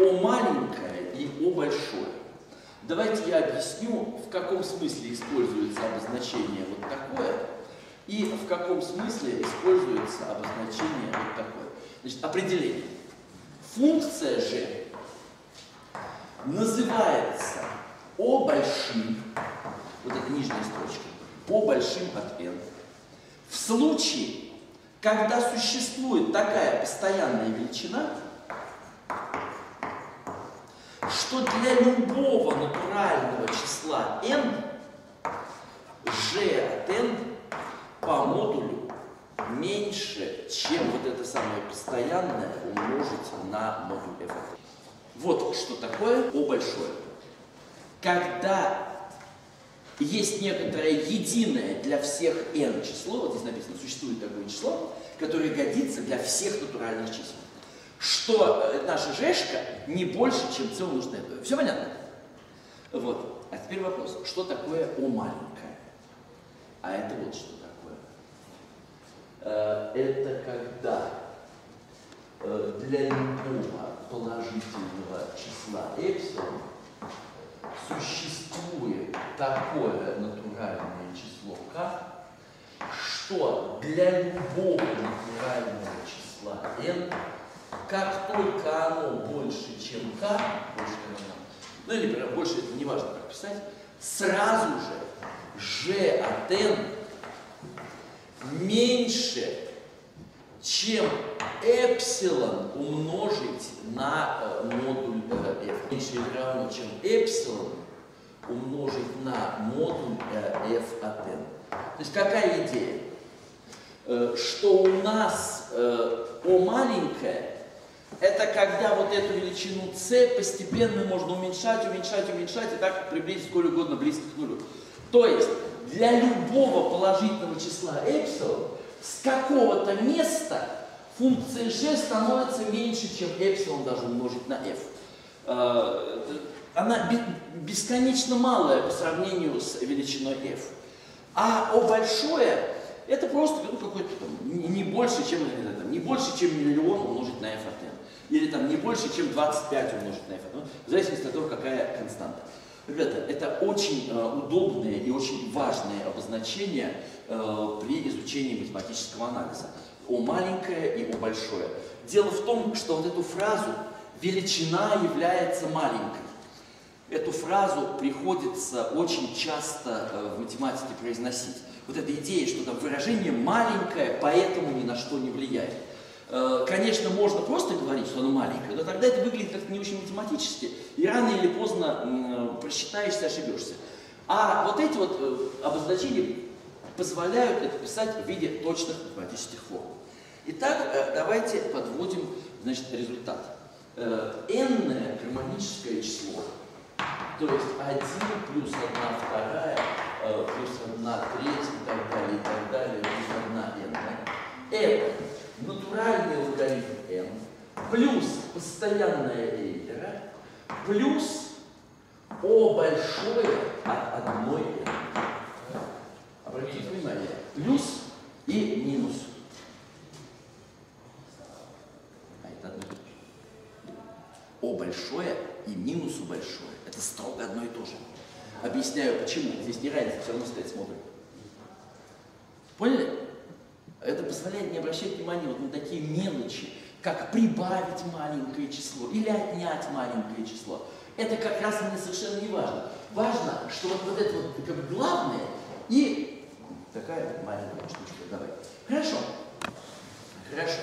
О маленькое и О большое. Давайте я объясню, в каком смысле используется обозначение вот такое и в каком смысле используется обозначение вот такое. Значит, определение. Функция же называется О большим, вот это нижняя строчка, О большим от n, в случае, когда существует такая постоянная величина, что для любого натурального числа n g от n по модулю меньше, чем вот это самое постоянное умножить на модуль f. Вот что такое O большое. Когда есть некоторое единое для всех n число, вот здесь написано, существует такое число, которое годится для всех натуральных чисел что э, наша жешка не больше, чем на это. Все понятно? Вот. А теперь вопрос. Что такое О маленькое? А это вот что такое. Э, это когда э, для любого положительного числа эпсилон существует такое натуральное число k, что для любого натурального числа n как только оно больше, чем k, больше, чем ну или больше, это не важно как писать, сразу же g от n меньше, чем эпсилон умножить на э, модуль э, f. Меньше или равно, чем эпсилон умножить на модуль э, f от n. То есть какая идея? Что у нас О маленькое это когда вот эту величину c постепенно можно уменьшать, уменьшать, уменьшать, и так приблизить сколь угодно близко к нулю. То есть для любого положительного числа эпсилон с какого-то места функция g становится меньше, чем эпсилон даже умножить на f. Э, она бесконечно малая по сравнению с величиной f. А о большое это просто ну, какой-то не больше, чем, не больше, чем миллион умножить на f от n или там не больше, чем 25 умножить на f, ну, в зависимости от того, какая константа. Ребята, это очень э, удобное и очень важное обозначение э, при изучении математического анализа. О маленькое и о большое. Дело в том, что вот эту фразу величина является маленькой. Эту фразу приходится очень часто э, в математике произносить. Вот эта идея, что там выражение маленькое, поэтому ни на что не влияет. Э, конечно, можно просто говорить, что оно маленькое, но тогда это выглядит как-то не очень математически, и рано или поздно просчитаешься, ошибешься. А вот эти вот э, обозначения позволяют это писать в виде точных математических формул. Итак, э, давайте подводим значит, результат. n гармоническое число, то есть 1 плюс 1 вторая, плюс 1 третья и так далее, и так далее, плюс 1 n. Это натуральный логарифм n плюс постоянная эйдера плюс о большое от одной n. Обратите внимание, плюс и минус. А это одно и то же. О большое и минусу большое. Это строго одно и то же. Объясняю почему. Здесь не разница, все равно стоит смотрим. Поняли? Это позволяет не обращать внимания вот на такие мелочи, как прибавить маленькое число или отнять маленькое число. Это как раз мне совершенно не важно. Важно, что вот, вот это вот как бы главное и такая маленькая штучка. Давай. Хорошо. Хорошо.